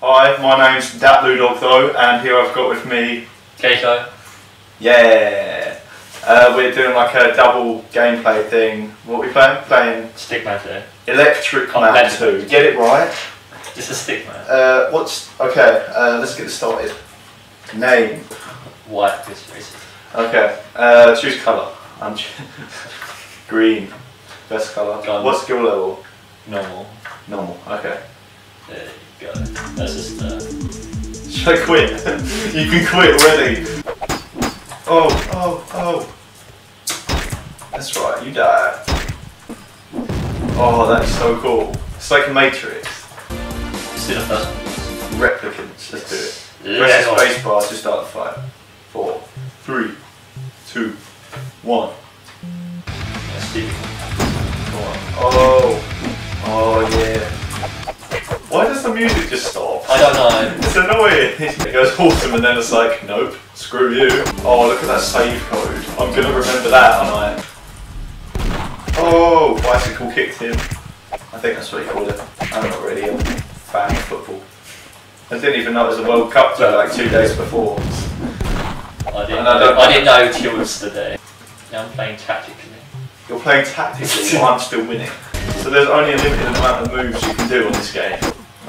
Hi, my name's Dat Lewdog though, and here I've got with me, Kaito. yeah, uh, we're doing like a double gameplay thing. What are we playing? Playing Stickman 2. Electric Oh, Man 2. Get it right. This a Stickman. Uh, what's, okay, uh, let's get started. Name. White is racist. Okay, uh, choose colour. I'm green. Best colour. Gun. What skill level? Normal. Normal. Okay. You go. That's just uh, Should I quit? you can quit already. Oh, oh, oh. That's right, you die. Oh, that's so cool. It's like a Matrix. let's do the first one. Replicants. Let's do it. Yeah. Press the space bar to start the fight. It goes awesome and then it's like, nope, screw you. Oh, look at that save code. I'm gonna remember that, aren't I? Oh, bicycle kicked him. I think that's what you call it. I'm not really a fan of football. I didn't even know it was a World Cup till like two days before. I didn't, I know, I didn't know till yesterday. Now I'm playing tactically. You're playing tactically while I'm still winning. So there's only a limited amount of moves you can do on this game.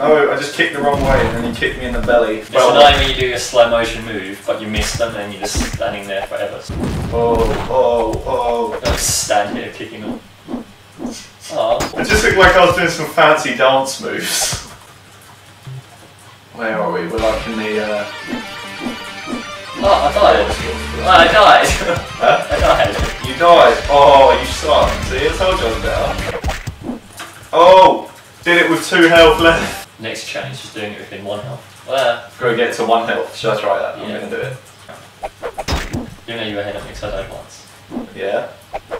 Oh, I just kicked the wrong way and then you kicked me in the belly. It's annoying when you do a slow motion move, but you miss them and you're just standing there forever. Oh, oh, oh. you just stand here kicking them. Oh, It just looked like I was doing some fancy dance moves. Where are we? We're like in the. Uh... oh I died. Oh, I died. Huh? I died. You died. Oh, you suck. See, I told you I was better. Oh, did it with two health left. Next challenge is doing it within one health. Well, Go get to one health. Should I try that? I'm Yeah. gonna do it. you know you were ahead of me because I died once. Yeah.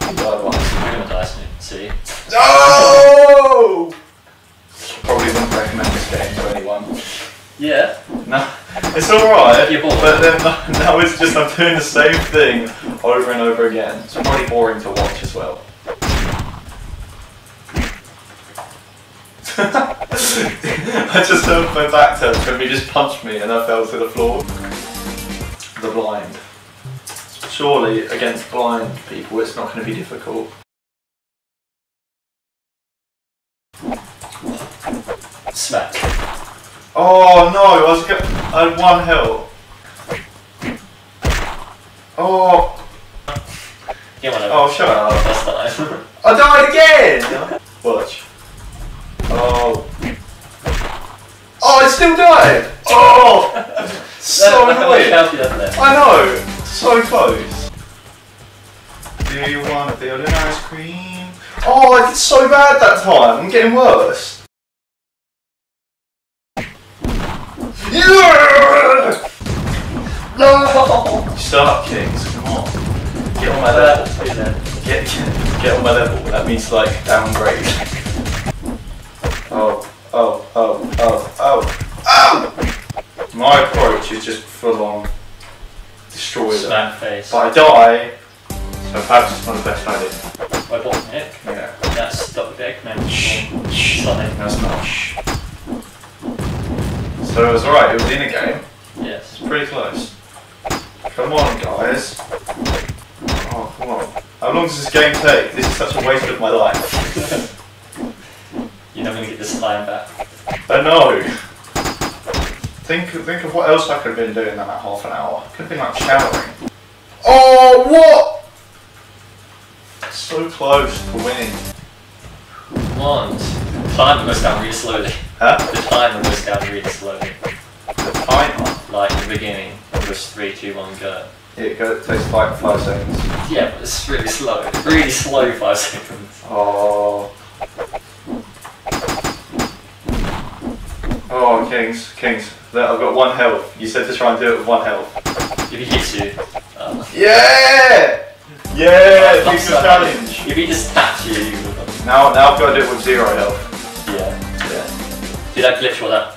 Died once. You're gonna die soon. See? No! Probably wouldn't recommend this game to anyone. Yeah. No, it's alright, You're bored. but then now it's just I'm doing the same thing over and over again. It's probably boring to watch as well. I just turned my back turned and he just punched me and I fell to the floor. The blind. Surely against blind people it's not going to be difficult. Smack. Oh no, I was go- I had one health. Oh, Yeah, oh shut up. I died again! Still died! Oh! so Look how much annoying! you. I know! So close. Do you want to build an ice cream? Oh, I did so bad that time. I'm getting worse. Yeah! No! Shut up, Kings. Come on. Get on my level. Get, get, get on my level. That means like downgrade. Oh, oh, oh, oh, oh! My approach is just full on destroy them. Smack face. But I die, so perhaps it's not the best idea. Wait, what? Nick? Yeah. That's Dr. Beckman. Shh, shh. Sonic. That's not shh. So it was alright, it was in a game. Yes. It's pretty close. Come on, guys. Oh, come on. How long does this game take? This is such a waste of my life. You're not gonna get this time back. I know. Think, think of what else I could have been doing in that half an hour. Could have been like showering. Oh, what? So close to winning. One. Timer goes down really slowly. Huh? The timer goes down really slowly. The timer. Like the beginning, it was 3, 2, 1, go. It goes, takes like five seconds. Yeah, but it's really slow. Really slow 5 seconds. Oh. Oh, Kings, Kings. Look, I've got one health. You said to try and do it with one health. If he hits you, um, Yeah! Yeah! That's Big challenge. if he just taps you, you. Now, now I've got to do it with zero health. Yeah. Yeah. See that glitch what that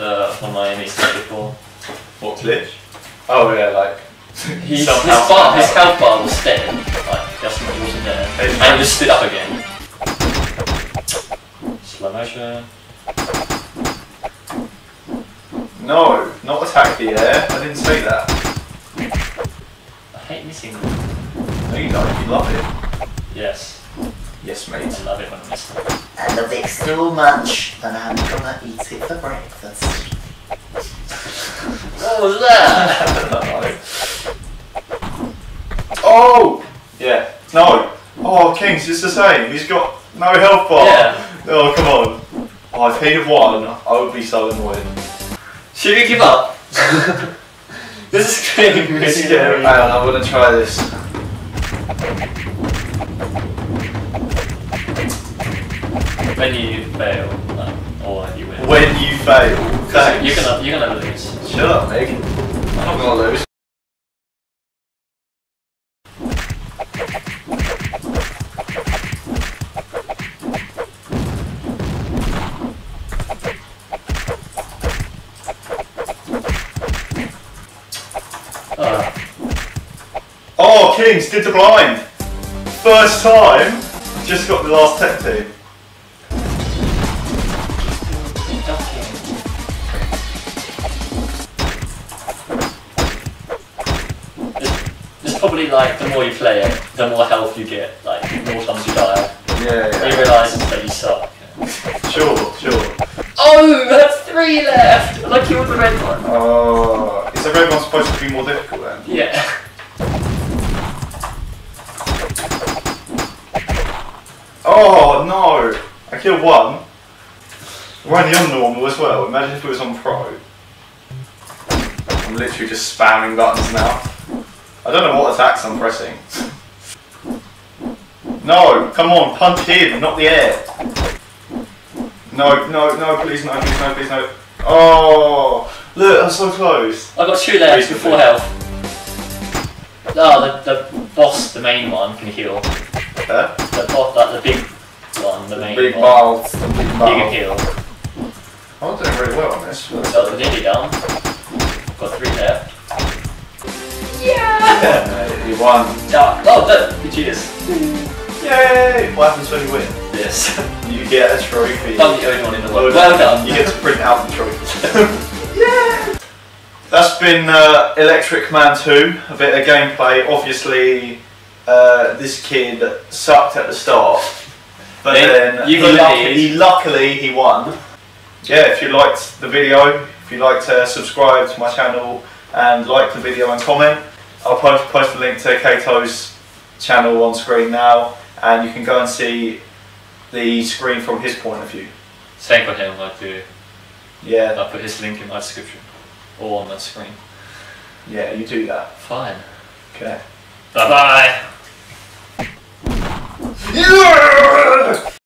uh, one of my enemies said before? What glitch? Oh yeah, like. His, his, bar, his health bar was dead, like just wasn't there, and he just stood up again. Slow motion. No, not attack the air. I didn't say that. I hate missing. No, you don't. You love it. Yes, Yes, I mate. love it when I miss them. I love it so much that I'm gonna eat it for breakfast. What was that? oh! Yeah. No. Oh, Kings, it's the same. He's got no health bar. Yeah. Oh, come on. Oh, if he'd have won, I would be so annoyed. Should we give up? this is getting really Hang scary. on, I'm gonna try this. When you fail, um, or you win. When you fail, thanks. You're gonna, you're gonna lose. Shut up, Meg. I'm not gonna lose. Kings did the blind. First time. Just got the last tech team. It's, probably like the more you play it, the more health you get. Like the more times you die, Yeah, you realise that you suck. Sure, sure. Oh, that's three left. And I killed the red one. Oh, is the red one supposed to be more difficult then? Yeah. Oh no! I killed one. We're only on normal as well. Imagine if it was on pro. I'm literally just spamming buttons now. I don't know what attacks I'm pressing. No, come on, punch in, not the air. No, no, no, please no, please no, please no. Oh, look, I'm so close. I got two Reasonably. full health. Oh, the, the boss, the main one, can heal. Huh? The boss, like the big one, the main Big one. mouth, the big He can heal. I'm doing really well on this. but- So we're nearly done. Got three left. Yeah, you won. Oh, oh no, you cheaters. Yay! What happens when you win? Yes. You get a trophy. I'm the only one in the Oh, world. Well done. You get to print out the trophy. That's been uh, Electric Man 2, a bit of gameplay. Obviously, uh, this kid sucked at the start, but Then he, lead. he luckily he won. Yeah, if you liked the video, if you'd like to subscribe to my channel and like the video and comment, I'll post, post a link to Kaito's channel on screen now, and you can go and see the screen from his point of view. Same for him, I do. Yeah, I'll put his link in my description. Or on the screen. yeah, you do that. Fine. Okay. Bye bye. Yeah!